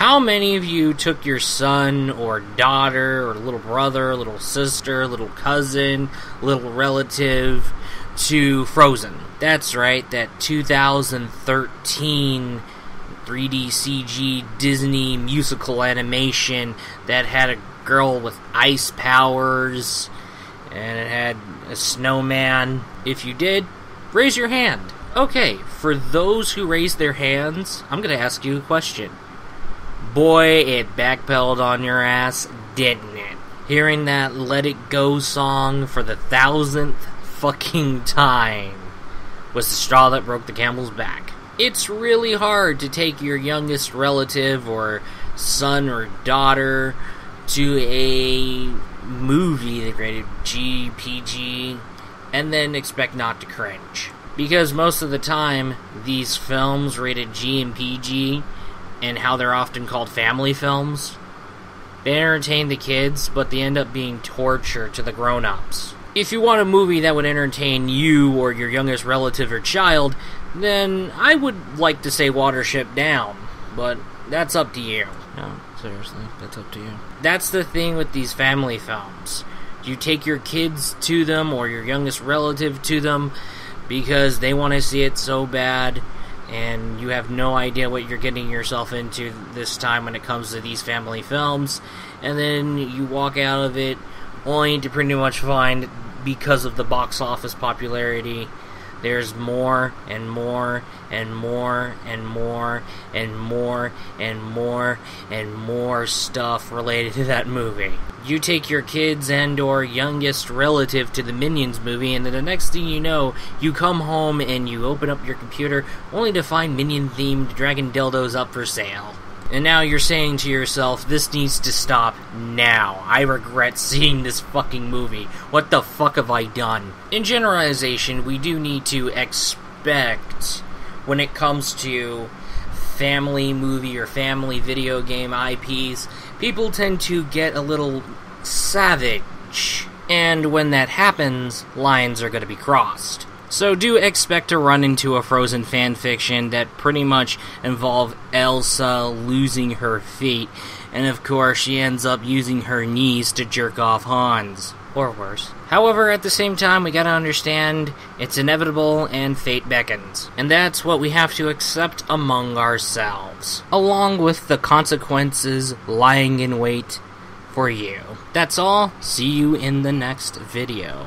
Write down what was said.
How many of you took your son or daughter or little brother, little sister, little cousin, little relative to Frozen? That's right, that 2013 3D CG Disney musical animation that had a girl with ice powers and it had a snowman. If you did, raise your hand. Okay, for those who raised their hands, I'm going to ask you a question. Boy, it backpedaled on your ass, didn't it? Hearing that Let It Go song for the thousandth fucking time was the straw that broke the camel's back. It's really hard to take your youngest relative or son or daughter to a movie that rated G, PG, and then expect not to cringe. Because most of the time, these films rated G and PG, and how they're often called family films, they entertain the kids, but they end up being torture to the grown ups. If you want a movie that would entertain you or your youngest relative or child, then I would like to say Watership Down, but that's up to you. No, seriously, that's up to you. That's the thing with these family films. You take your kids to them or your youngest relative to them because they want to see it so bad, and you have no idea what you're getting yourself into this time when it comes to these family films, and then you walk out of it only to pretty much find because of the box office popularity there's more and more and more and more and more and more and more stuff related to that movie. You take your kids and or youngest relative to the Minions movie and then the next thing you know, you come home and you open up your computer only to find Minion themed dragon dildos up for sale. And now you're saying to yourself, this needs to stop now. I regret seeing this fucking movie. What the fuck have I done? In generalization, we do need to expect when it comes to family movie or family video game IPs, people tend to get a little savage. And when that happens, lines are going to be crossed. So do expect to run into a Frozen fanfiction that pretty much involve Elsa losing her feet, and of course she ends up using her knees to jerk off Hans. Or worse. However, at the same time, we gotta understand it's inevitable and fate beckons. And that's what we have to accept among ourselves, along with the consequences lying in wait for you. That's all. See you in the next video.